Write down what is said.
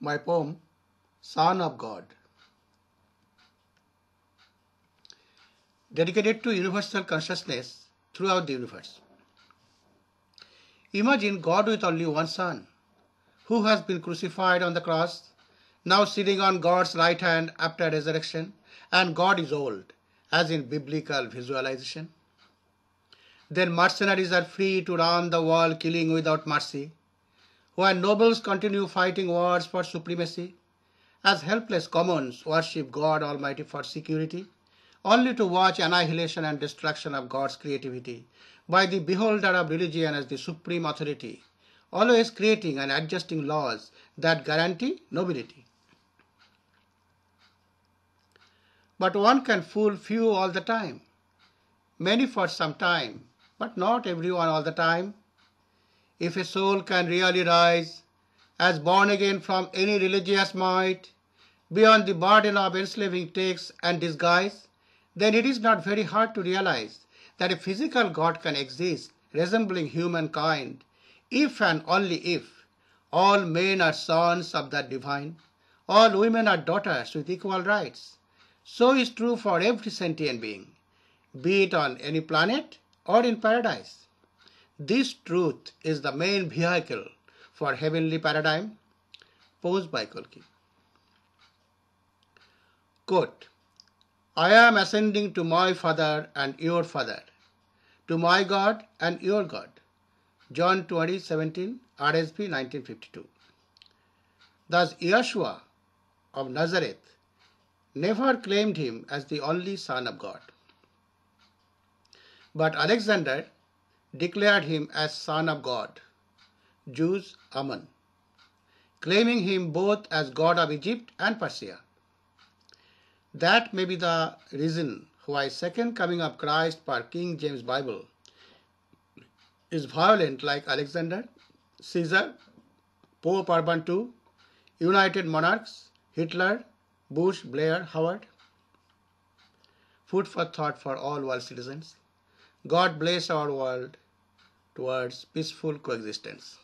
my poem, Son of God. Dedicated to universal consciousness throughout the universe. Imagine God with only one Son, who has been crucified on the cross, now sitting on God's right hand after resurrection, and God is old, as in biblical visualization. Then mercenaries are free to run the world killing without mercy, while nobles continue fighting wars for supremacy, as helpless commons worship God Almighty for security, only to watch annihilation and destruction of God's creativity by the beholder of religion as the supreme authority, always creating and adjusting laws that guarantee nobility. But one can fool few all the time, many for some time, but not everyone all the time. If a soul can really rise as born again from any religious might, beyond the burden of enslaving texts and disguise, then it is not very hard to realize that a physical God can exist resembling humankind, if and only if all men are sons of the divine, all women are daughters with equal rights. So is true for every sentient being, be it on any planet or in paradise. This truth is the main vehicle for heavenly paradigm posed by Kolki. Quote, I am ascending to my Father and your Father, to my God and your God. John 20, 17, RSV 1952. Thus, Yeshua of Nazareth never claimed him as the only Son of God. But Alexander declared him as Son of God, Zeus Ammon, claiming him both as God of Egypt and Persia. That may be the reason why second coming of Christ per King James Bible is violent like Alexander, Caesar, Pope Urban II, United Monarchs, Hitler, Bush, Blair, Howard. Food for thought for all world citizens. God bless our world towards peaceful coexistence.